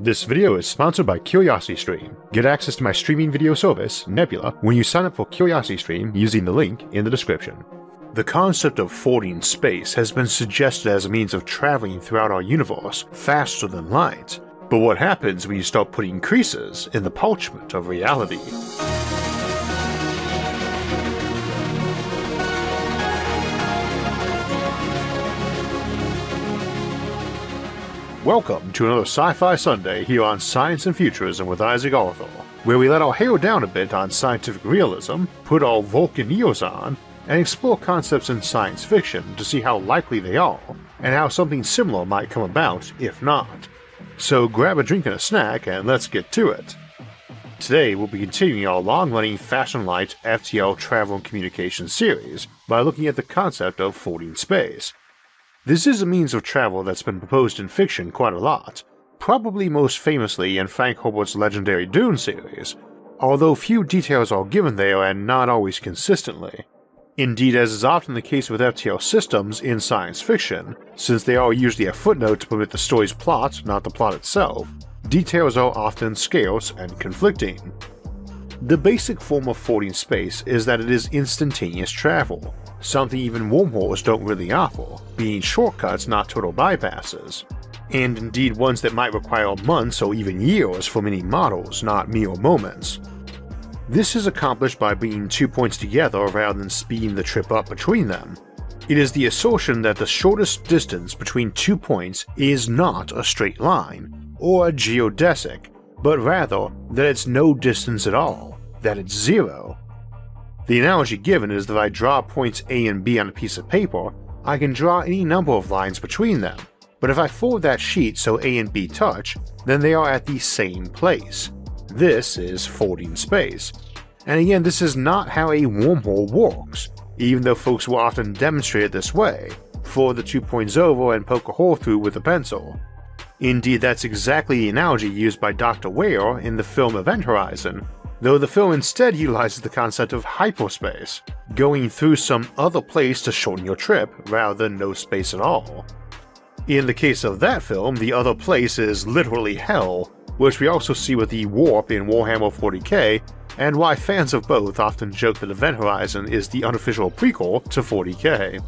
This video is sponsored by CuriosityStream. Get access to my streaming video service, Nebula, when you sign up for CuriosityStream using the link in the description. The concept of folding space has been suggested as a means of traveling throughout our universe faster than light, but what happens when you start putting creases in the parchment of reality? Welcome to another Sci Fi Sunday here on Science and Futurism with Isaac Arthur, where we let our hair down a bit on scientific realism, put our Vulcan ears on, and explore concepts in science fiction to see how likely they are, and how something similar might come about if not. So grab a drink and a snack and let's get to it. Today we'll be continuing our long-running Faster Than Light FTL travel and communication series by looking at the concept of folding space. This is a means of travel that's been proposed in fiction quite a lot, probably most famously in Frank Herbert's legendary Dune series, although few details are given there and not always consistently. Indeed, as is often the case with FTL systems in science fiction, since they are usually a footnote to permit the story's plot, not the plot itself, details are often scarce and conflicting. The basic form of folding space is that it is instantaneous travel, something even wormholes don't really offer, being shortcuts not total bypasses, and indeed ones that might require months or even years for many models, not mere moments. This is accomplished by bringing two points together rather than speeding the trip up between them. It is the assertion that the shortest distance between two points is not a straight line, or a geodesic, but rather that it's no distance at all, that it's zero, the analogy given is that if I draw points A and B on a piece of paper, I can draw any number of lines between them, but if I fold that sheet so A and B touch, then they are at the same place. This is folding space. And again, this is not how a wormhole works, even though folks will often demonstrate it this way, fold the two points over and poke a hole through with a pencil. Indeed, that's exactly the analogy used by Dr. Weir in the film Event Horizon, though the film instead utilizes the concept of hyperspace, going through some other place to shorten your trip rather than no space at all. In the case of that film, the other place is literally hell, which we also see with the warp in Warhammer 40k, and why fans of both often joke that Event Horizon is the unofficial prequel to 40k.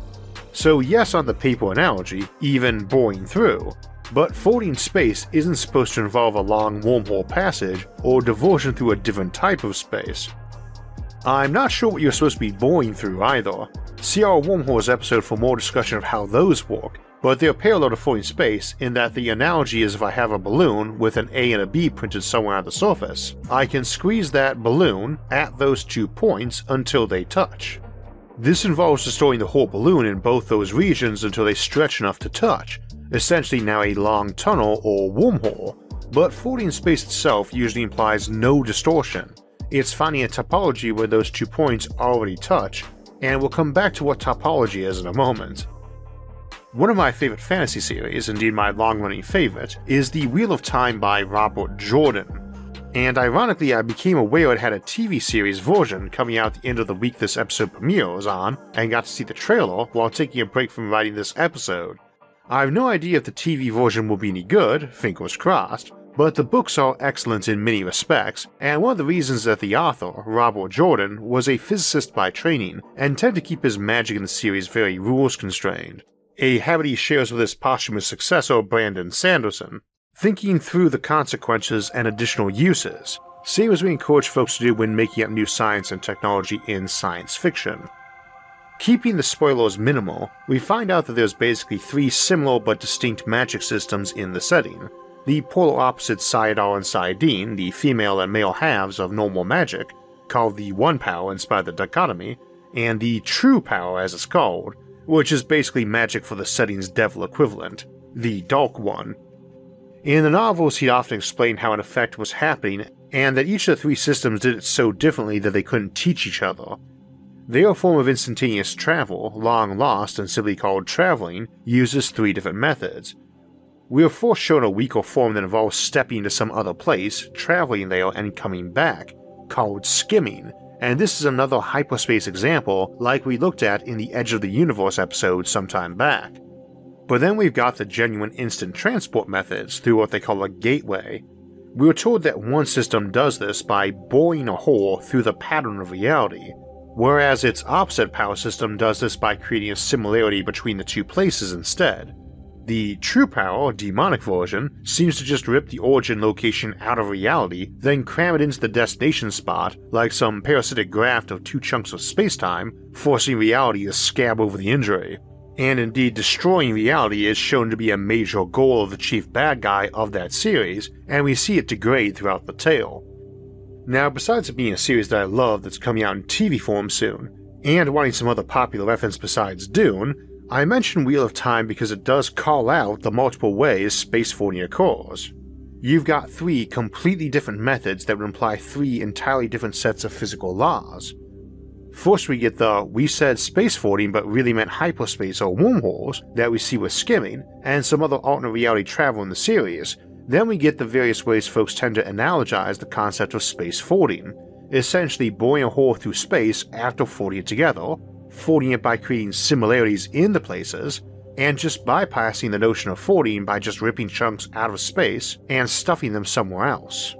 So, yes, on the paper analogy, even boring through, but folding space isn't supposed to involve a long wormhole passage or diversion through a different type of space. I'm not sure what you're supposed to be boring through either. See our wormholes episode for more discussion of how those work, but they're parallel to folding space in that the analogy is if I have a balloon with an A and a B printed somewhere on the surface, I can squeeze that balloon at those two points until they touch. This involves distorting the whole balloon in both those regions until they stretch enough to touch, essentially now a long tunnel or wormhole, but folding space itself usually implies no distortion. It's finding a topology where those two points already touch, and we'll come back to what topology is in a moment. One of my favorite fantasy series, indeed my long running favorite, is The Wheel of Time by Robert Jordan. And ironically, I became aware it had a TV series version coming out the end of the week this episode premieres on, and got to see the trailer while taking a break from writing this episode, I have no idea if the TV version will be any good, fingers crossed, but the books are excellent in many respects, and one of the reasons that the author, Robert Jordan, was a physicist by training and tended to keep his magic in the series very rules constrained, a habit he shares with his posthumous successor, Brandon Sanderson. Thinking through the consequences and additional uses, same as we encourage folks to do when making up new science and technology in science fiction. Keeping the spoilers minimal, we find out that there's basically three similar but distinct magic systems in the setting. The polar opposites Saidar and Saidin, the female and male halves of normal magic, called the One Power inspired the dichotomy, and the True Power as it's called, which is basically magic for the setting's devil equivalent, the Dark One. In the novels, he often explained how an effect was happening, and that each of the three systems did it so differently that they couldn't teach each other, their form of instantaneous travel, long lost and simply called traveling, uses three different methods. We are first shown a weaker form that involves stepping to some other place, traveling there, and coming back, called skimming, and this is another hyperspace example like we looked at in the Edge of the Universe episode some time back. But then we've got the genuine instant transport methods through what they call a gateway. We were told that one system does this by boring a hole through the pattern of reality, whereas its opposite power system does this by creating a similarity between the two places instead. The true power, demonic version, seems to just rip the origin location out of reality, then cram it into the destination spot like some parasitic graft of two chunks of spacetime, forcing reality to scab over the injury. And indeed, destroying reality is shown to be a major goal of the chief bad guy of that series, and we see it degrade throughout the tale. Now, besides it being a series that I love that's coming out in TV form soon, and wanting some other popular reference besides Dune, I mention Wheel of Time because it does call out the multiple ways space occurs. You've got three completely different methods that would imply three entirely different sets of physical laws. First, we get the we said space folding but really meant hyperspace or wormholes that we see with skimming, and some other alternate reality travel in the series. Then we get the various ways folks tend to analogize the concept of space folding, essentially boring a hole through space after folding it together, folding it by creating similarities in the places, and just bypassing the notion of folding by just ripping chunks out of space and stuffing them somewhere else.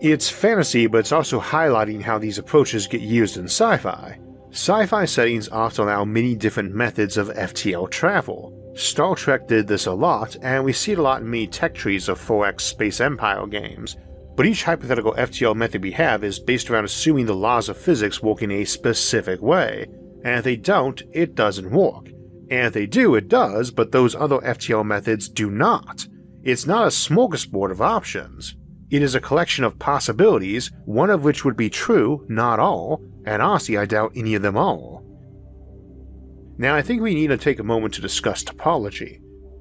It's fantasy, but it's also highlighting how these approaches get used in sci fi. Sci fi settings often allow many different methods of FTL travel. Star Trek did this a lot, and we see it a lot in many tech trees of 4X Space Empire games, but each hypothetical FTL method we have is based around assuming the laws of physics work in a specific way, and if they don't, it doesn't work. And if they do, it does, but those other FTL methods do not. It's not a smorgasbord of options. It is a collection of possibilities, one of which would be true, not all, and honestly, I doubt any of them all. Now, I think we need to take a moment to discuss topology.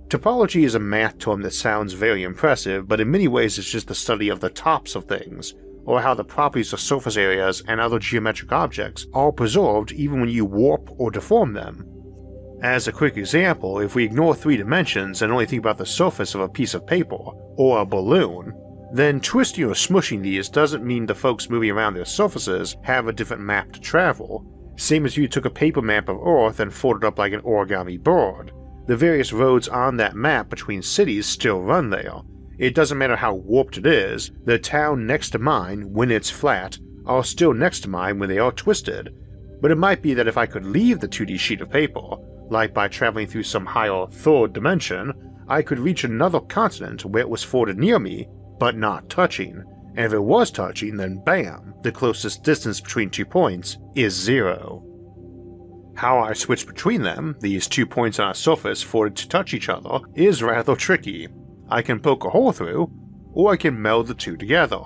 Topology is a math term that sounds very impressive, but in many ways it's just the study of the tops of things, or how the properties of surface areas and other geometric objects are preserved even when you warp or deform them. As a quick example, if we ignore three dimensions and only think about the surface of a piece of paper, or a balloon, then twisting or smushing these doesn't mean the folks moving around their surfaces have a different map to travel, same as if you took a paper map of Earth and folded up like an origami bird. The various roads on that map between cities still run there, it doesn't matter how warped it is, the town next to mine, when it's flat, are still next to mine when they are twisted. But it might be that if I could leave the 2D sheet of paper, like by traveling through some higher third dimension, I could reach another continent where it was folded near me, but not touching. And if it was touching, then bam, the closest distance between two points is zero. How I switch between them, these two points on a surface folded to touch each other, is rather tricky, I can poke a hole through, or I can meld the two together.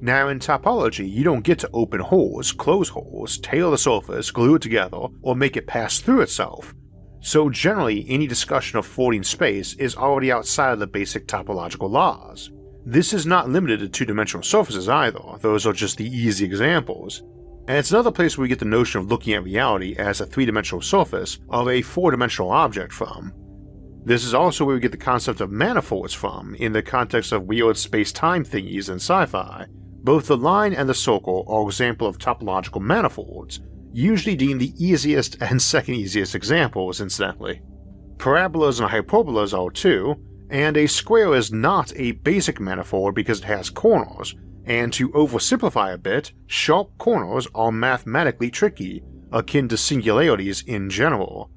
Now in topology, you don't get to open holes, close holes, tail the surface, glue it together, or make it pass through itself. So generally, any discussion of folding space is already outside of the basic topological laws. This is not limited to two-dimensional surfaces either, those are just the easy examples. And it's another place where we get the notion of looking at reality as a three-dimensional surface of a four-dimensional object from, this is also where we get the concept of manifolds from, in the context of weird space-time thingies in sci-fi. Both the line and the circle are examples of topological manifolds, usually deemed the easiest and second easiest examples, incidentally. Parabolas and hyperbolas are too, and a square is not a basic manifold because it has corners, and to oversimplify a bit, sharp corners are mathematically tricky, akin to singularities in general,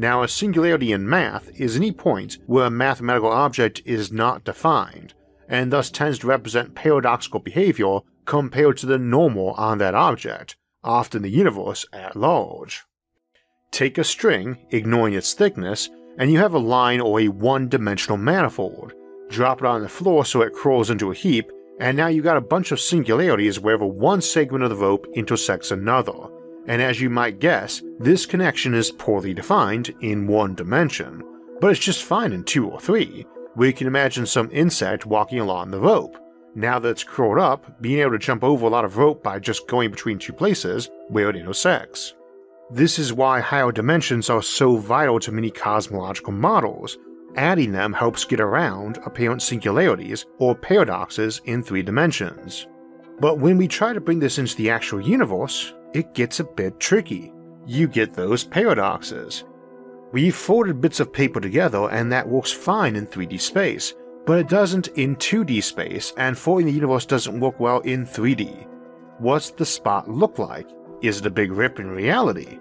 now, a singularity in math is any point where a mathematical object is not defined, and thus tends to represent paradoxical behavior compared to the normal on that object, often the universe at large. Take a string, ignoring its thickness, and you have a line or a one dimensional manifold. Drop it on the floor so it crawls into a heap, and now you got a bunch of singularities wherever one segment of the rope intersects another and as you might guess, this connection is poorly defined in one dimension, but it's just fine in two or three. We can imagine some insect walking along the rope. Now that it's curled up, being able to jump over a lot of rope by just going between two places where it intersects. This is why higher dimensions are so vital to many cosmological models. Adding them helps get around apparent singularities or paradoxes in three dimensions. But when we try to bring this into the actual universe, it gets a bit tricky. You get those paradoxes. We've folded bits of paper together and that works fine in 3D space, but it doesn't in 2D space, and folding the universe doesn't work well in 3D. What's the spot look like? Is it a big rip in reality?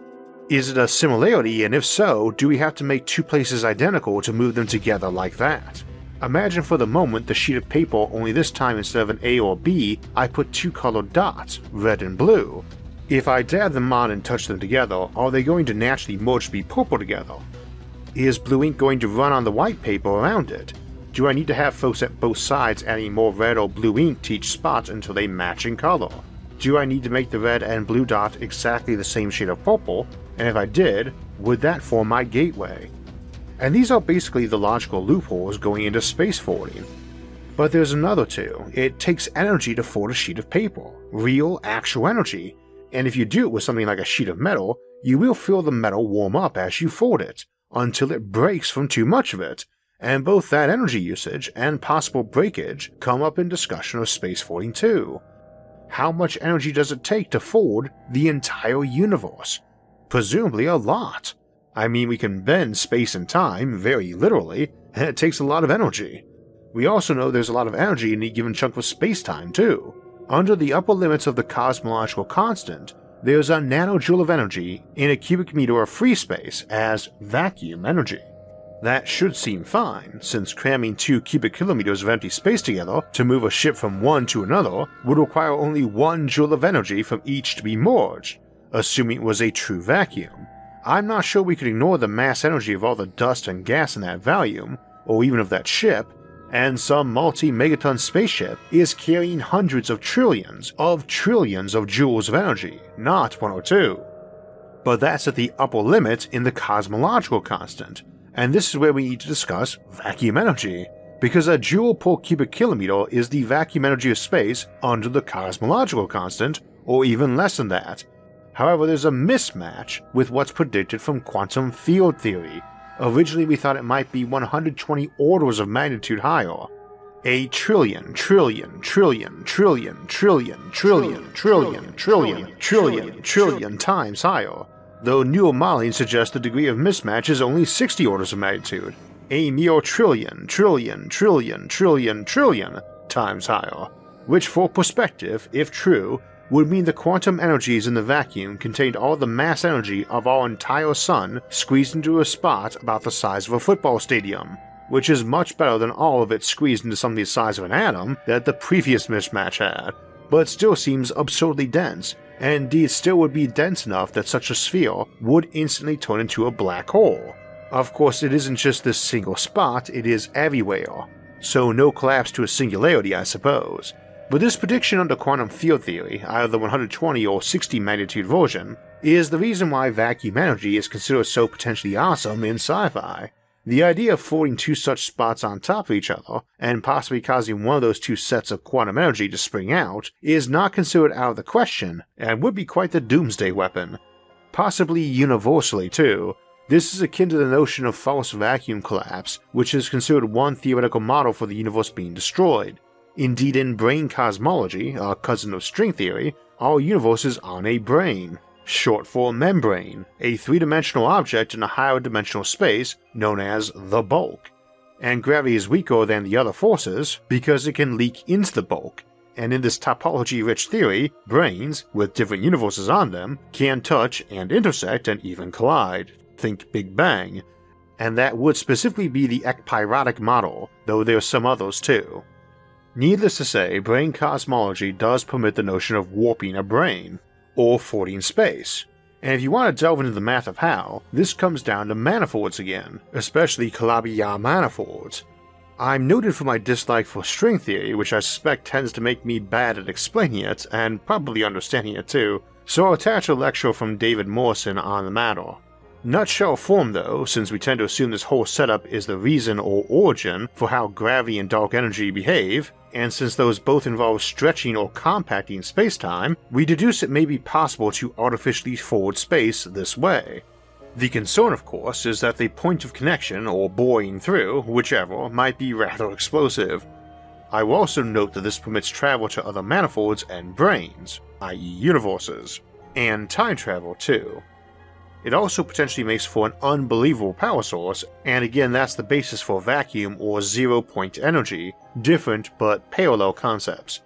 Is it a similarity, and if so, do we have to make two places identical to move them together like that? Imagine for the moment the sheet of paper, only this time instead of an A or B, I put two colored dots, red and blue. If I dab them on and touch them together, are they going to naturally merge to be purple together? Is blue ink going to run on the white paper around it? Do I need to have folks at both sides adding more red or blue ink to each spot until they match in color? Do I need to make the red and blue dot exactly the same shade of purple? And if I did, would that form my gateway? And these are basically the logical loopholes going into space folding. But there's another too. It takes energy to fold a sheet of paper, real, actual energy, and if you do it with something like a sheet of metal, you will feel the metal warm up as you fold it, until it breaks from too much of it, and both that energy usage and possible breakage come up in discussion of space folding too. How much energy does it take to forward the entire universe? Presumably a lot. I mean, we can bend space and time, very literally, and it takes a lot of energy. We also know there's a lot of energy in a given chunk of space time, too. Under the upper limits of the cosmological constant, there's a nanojoule of energy in a cubic meter of free space as vacuum energy. That should seem fine, since cramming two cubic kilometers of empty space together to move a ship from one to another would require only one joule of energy from each to be merged, assuming it was a true vacuum. I'm not sure we could ignore the mass energy of all the dust and gas in that volume, or even of that ship, and some multi megaton spaceship is carrying hundreds of trillions of trillions of joules of energy, not one or two. But that's at the upper limit in the cosmological constant, and this is where we need to discuss vacuum energy, because a joule per cubic kilometer is the vacuum energy of space under the cosmological constant, or even less than that. However, there's a mismatch with what's predicted from quantum field theory. Originally, we thought it might be 120 orders of magnitude higher. A trillion, trillion, trillion, trillion, trillion, trillion, trillion, trillion, trillion, trillion times higher though Newell modeling suggests the degree of mismatch is only 60 orders of magnitude, a mere trillion, trillion, trillion, trillion, trillion times higher, which for perspective, if true, would mean the quantum energies in the vacuum contained all the mass energy of our entire sun squeezed into a spot about the size of a football stadium, which is much better than all of it squeezed into something the size of an atom that the previous mismatch had, but still seems absurdly dense and indeed still would be dense enough that such a sphere would instantly turn into a black hole. Of course, it isn't just this single spot, it is everywhere, so no collapse to a singularity, I suppose. But this prediction under quantum field theory, either the 120 or 60 magnitude version, is the reason why vacuum energy is considered so potentially awesome in sci fi. The idea of forwarding two such spots on top of each other, and possibly causing one of those two sets of quantum energy to spring out, is not considered out of the question, and would be quite the doomsday weapon. Possibly universally, too. This is akin to the notion of false vacuum collapse, which is considered one theoretical model for the universe being destroyed. Indeed, in brane cosmology, a cousin of string theory, our universe is on a brane short for membrane, a three dimensional object in a higher dimensional space known as the bulk. And gravity is weaker than the other forces because it can leak into the bulk, and in this topology rich theory, branes, with different universes on them, can touch and intersect and even collide. Think Big Bang. And that would specifically be the ekpyrotic model, though there's some others too. Needless to say, brane cosmology does permit the notion of warping a brane, or 40 in space. And if you want to delve into the math of how, this comes down to manifolds again, especially Calabi-Yau manifolds. I'm noted for my dislike for string theory, which I suspect tends to make me bad at explaining it, and probably understanding it too, so I'll attach a lecture from David Morrison on the matter. Nutshell form though, since we tend to assume this whole setup is the reason or origin for how gravity and dark energy behave, and since those both involve stretching or compacting spacetime, we deduce it may be possible to artificially forward space this way. The concern, of course, is that the point of connection, or boring through, whichever, might be rather explosive. I will also note that this permits travel to other manifolds and branes, i.e., universes, and time travel too. It also potentially makes for an unbelievable power source, and again, that's the basis for vacuum or zero point energy, different but parallel concepts.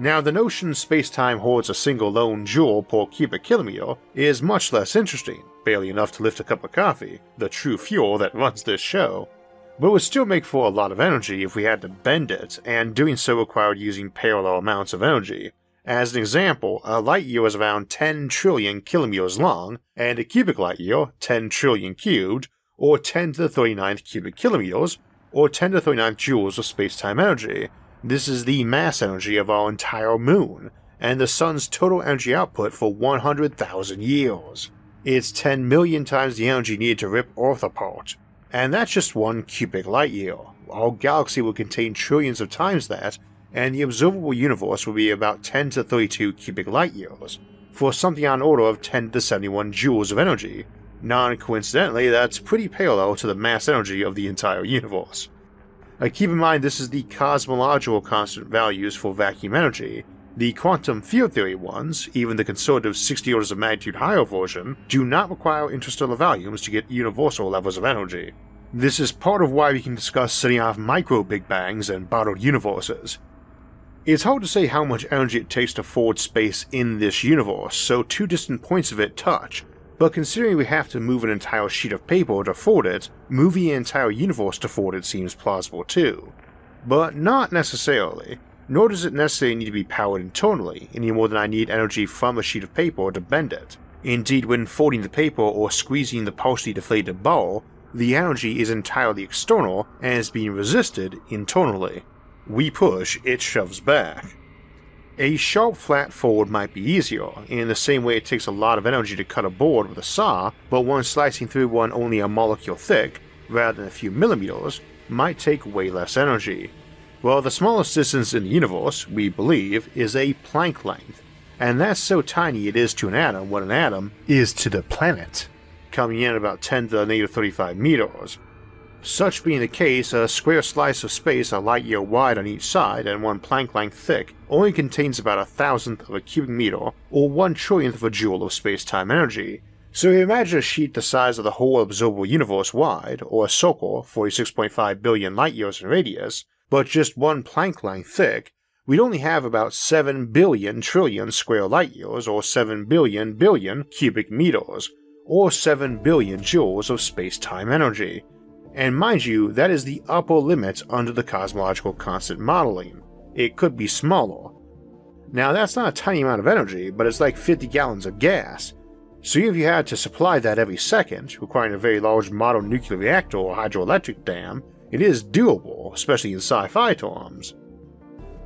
Now, the notion space time holds a single lone joule per cubic kilometer is much less interesting, barely enough to lift a cup of coffee, the true fuel that runs this show. But would still make for a lot of energy if we had to bend it, and doing so required using parallel amounts of energy. As an example, a light year is around 10 trillion kilometers long, and a cubic light year, 10 trillion cubed, or 10 to the 39th cubic kilometers, or 10 to the 39th joules of space-time energy, this is the mass energy of our entire moon, and the sun's total energy output for 100,000 years. It's 10 million times the energy needed to rip Earth apart. And that's just one cubic light year. Our galaxy will contain trillions of times that, and the observable universe will be about 10 to 32 cubic light years, for something on order of 10 to 71 joules of energy. Non coincidentally, that's pretty parallel to the mass energy of the entire universe. Uh, keep in mind this is the cosmological constant values for vacuum energy. The quantum field theory ones, even the conservative 60 orders of magnitude higher version, do not require interstellar volumes to get universal levels of energy. This is part of why we can discuss setting off micro Big Bangs and bottled universes. It's hard to say how much energy it takes to forward space in this universe, so two distant points of it touch, but considering we have to move an entire sheet of paper to forward it, moving the entire universe to forward it seems plausible too. But not necessarily, nor does it necessarily need to be powered internally, any more than I need energy from a sheet of paper to bend it. Indeed, when folding the paper or squeezing the partially deflated ball, the energy is entirely external and is being resisted internally. We push, it shoves back. A sharp flat forward might be easier, in the same way it takes a lot of energy to cut a board with a saw, but one slicing through one only a molecule thick, rather than a few millimeters, might take way less energy. Well, the smallest distance in the universe, we believe, is a Planck length, and that's so tiny it is to an atom what an atom is to the planet, coming in about 10 to the negative 35 meters, such being the case, a square slice of space a light year wide on each side and one Planck length thick only contains about a thousandth of a cubic meter or one trillionth of a joule of space-time energy. So you imagine a sheet the size of the whole observable universe wide, or a circle 46.5 billion light years in radius, but just one Planck length thick, we'd only have about 7 billion trillion square light years or 7 billion billion cubic meters, or 7 billion joules of space-time energy and mind you, that is the upper limit under the cosmological constant modeling. It could be smaller. Now, that's not a tiny amount of energy, but it's like 50 gallons of gas. So, if you had to supply that every second, requiring a very large modern nuclear reactor or hydroelectric dam, it is doable, especially in sci fi terms.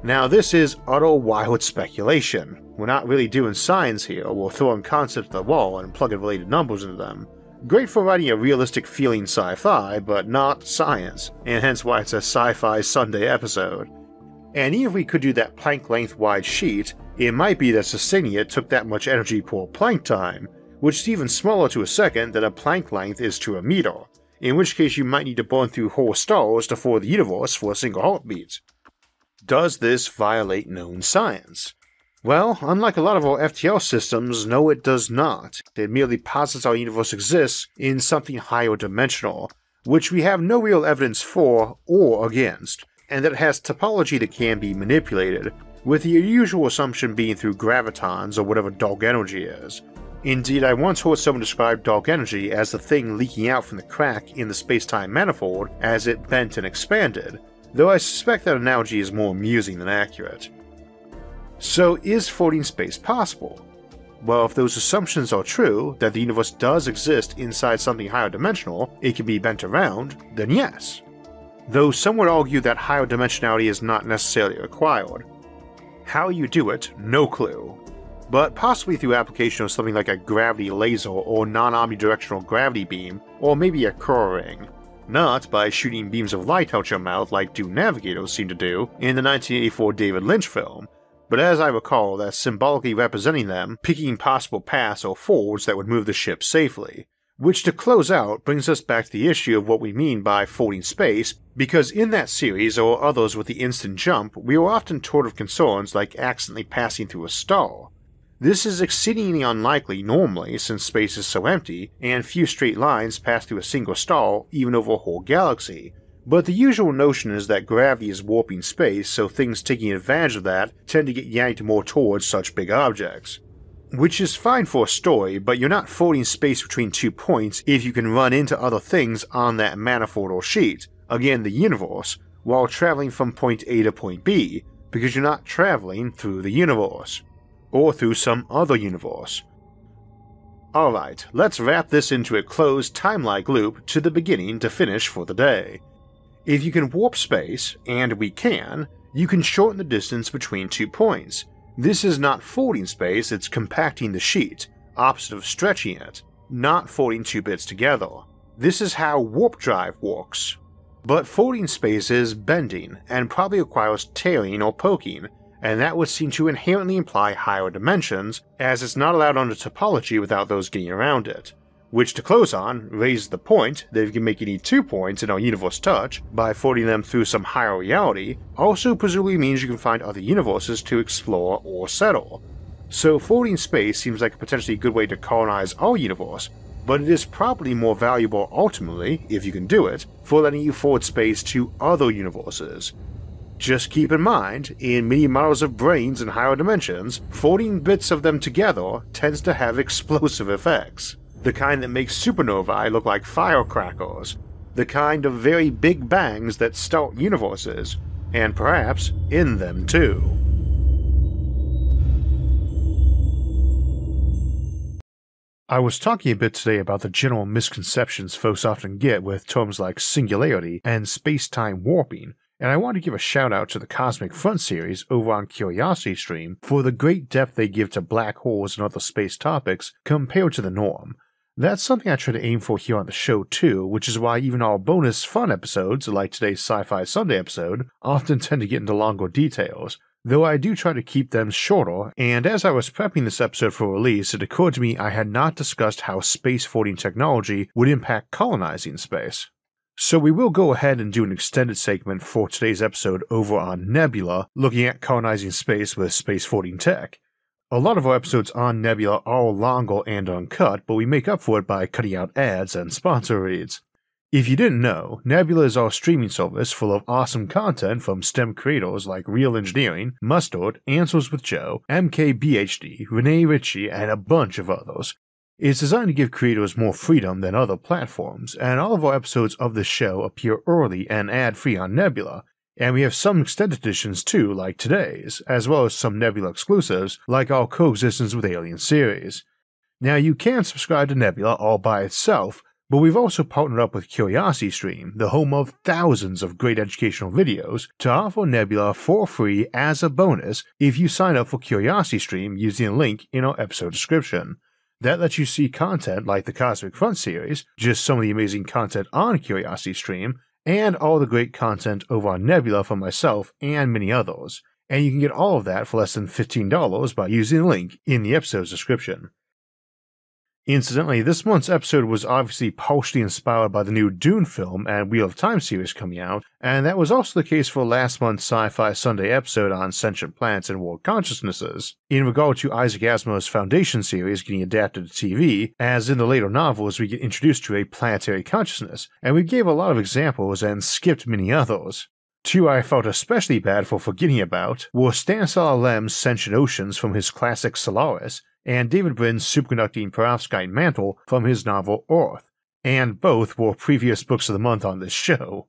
Now, this is utter wild speculation. We're not really doing science here, we're throwing concepts at the wall and plugging related numbers into them. Great for writing a realistic feeling sci fi, but not science, and hence why it's a sci fi Sunday episode. And even if we could do that Planck length wide sheet, it might be that sustaining it took that much energy per Planck time, which is even smaller to a second than a Planck length is to a meter, in which case you might need to burn through whole stars to form the universe for a single heartbeat. Does this violate known science? Well, unlike a lot of our FTL systems, no it does not. It merely posits our universe exists in something higher dimensional, which we have no real evidence for or against, and that it has topology that can be manipulated, with the usual assumption being through gravitons or whatever dark energy is. Indeed, I once heard someone describe dark energy as the thing leaking out from the crack in the space-time manifold as it bent and expanded, though I suspect that analogy is more amusing than accurate. So, is floating space possible? Well, if those assumptions are true, that the universe does exist inside something higher dimensional, it can be bent around, then yes. Though some would argue that higher dimensionality is not necessarily required. How you do it, no clue. But possibly through application of something like a gravity laser or non omnidirectional gravity beam, or maybe a Kerr ring. Not by shooting beams of light out your mouth like Dune navigators seem to do in the 1984 David Lynch film, but as I recall, that's symbolically representing them picking possible paths or fords that would move the ship safely. Which, to close out, brings us back to the issue of what we mean by folding space, because in that series, or others with the instant jump, we were often told of concerns like accidentally passing through a star. This is exceedingly unlikely normally since space is so empty and few straight lines pass through a single star even over a whole galaxy, but the usual notion is that gravity is warping space so things taking advantage of that tend to get yanked more towards such big objects. Which is fine for a story, but you're not folding space between two points if you can run into other things on that manifold or sheet, again the universe, while traveling from point A to point B, because you're not traveling through the universe or through some other universe. Alright, let's wrap this into a closed time-like loop to the beginning to finish for the day. If you can warp space, and we can, you can shorten the distance between two points. This is not folding space, it's compacting the sheet, opposite of stretching it, not folding two bits together. This is how warp drive works. But folding space is bending and probably requires tearing or poking, and that would seem to inherently imply higher dimensions, as it's not allowed under topology without those getting around it. Which, to close on, raises the point that if you can make any two points in our universe touch by folding them through some higher reality, also presumably means you can find other universes to explore or settle. So, folding space seems like a potentially good way to colonize our universe, but it is probably more valuable ultimately, if you can do it, for letting you forward space to other universes, just keep in mind, in many models of branes in higher dimensions, folding bits of them together tends to have explosive effects. The kind that makes supernovae look like firecrackers. The kind of very big bangs that start universes, and perhaps in them too. I was talking a bit today about the general misconceptions folks often get with terms like singularity and space time warping, and I want to give a shout out to the Cosmic Front series over on Curiosity Stream for the great depth they give to black holes and other space topics compared to the norm. That's something I try to aim for here on the show too, which is why even our bonus fun episodes, like today's Sci Fi Sunday episode, often tend to get into longer details, though I do try to keep them shorter, and as I was prepping this episode for release, it occurred to me I had not discussed how space folding technology would impact colonizing space. So we will go ahead and do an extended segment for today's episode over on Nebula, looking at colonizing space with space folding tech. A lot of our episodes on Nebula are longer and uncut, but we make up for it by cutting out ads and sponsor reads. If you didn't know, Nebula is our streaming service full of awesome content from STEM creators like Real Engineering, Mustard, Answers with Joe, MKBHD, Rene Ritchie, and a bunch of others. It's designed to give creators more freedom than other platforms, and all of our episodes of the show appear early and ad free on Nebula, and we have some extended editions too, like today's, as well as some Nebula exclusives, like our Coexistence with Aliens series. Now, you can subscribe to Nebula all by itself, but we've also partnered up with CuriosityStream, the home of thousands of great educational videos, to offer Nebula for free as a bonus if you sign up for CuriosityStream using a link in our episode description. That lets you see content like the Cosmic Front series, just some of the amazing content on Curiosity Stream, and all the great content over on Nebula from myself and many others. And you can get all of that for less than $15 by using the link in the episode's description. Incidentally, this month's episode was obviously partially inspired by the new Dune film and Wheel of Time series coming out, and that was also the case for last month's Sci Fi Sunday episode on sentient planets and world consciousnesses. In regard to Isaac Asimov's Foundation series getting adapted to TV, as in the later novels, we get introduced to a planetary consciousness, and we gave a lot of examples and skipped many others. Two I felt especially bad for forgetting about were Stanislaw Lem's Sentient Oceans from his classic Solaris, and David Brin's superconducting perovskite mantle from his novel Earth, and both were previous books of the month on this show.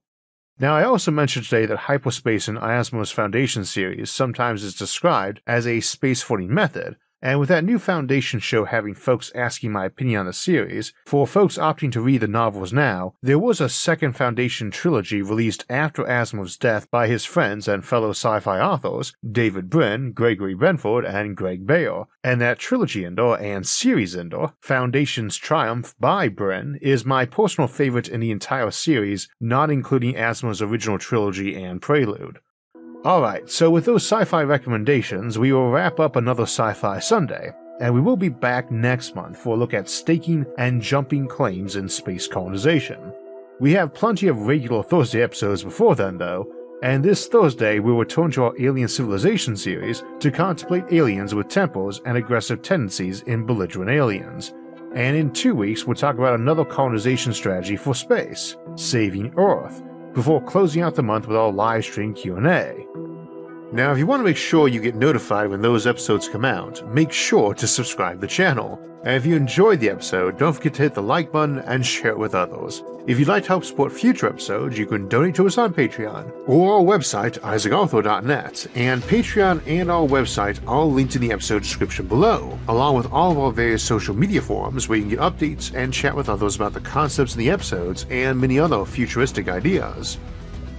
Now, I also mentioned today that hyperspace in Asimov's Foundation series sometimes is described as a space folding method, and with that new Foundation show having folks asking my opinion on the series, for folks opting to read the novels now, there was a second Foundation trilogy released after Asimov's death by his friends and fellow sci fi authors, David Brin, Gregory Benford, and Greg Bear, and that trilogy ender and series ender, Foundation's Triumph by Brin, is my personal favorite in the entire series, not including Asimov's original trilogy and prelude. Alright, so with those sci fi recommendations, we will wrap up another Sci Fi Sunday, and we will be back next month for a look at staking and jumping claims in space colonization. We have plenty of regular Thursday episodes before then, though, And this Thursday, we will return to our Alien Civilization series to contemplate aliens with tempers and aggressive tendencies in belligerent aliens. And in two weeks, we'll talk about another colonization strategy for space, saving Earth, before closing out the month with our live stream Q&A. Now, if you want to make sure you get notified when those episodes come out, make sure to subscribe to the channel. And if you enjoyed the episode, don't forget to hit the like button and share it with others. If you'd like to help support future episodes, you can donate to us on Patreon or our website, isaacarthur.net. And Patreon and our website are linked in the episode description below, along with all of our various social media forums where you can get updates and chat with others about the concepts in the episodes and many other futuristic ideas.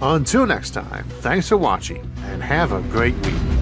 Until next time, thanks for watching and have a great week.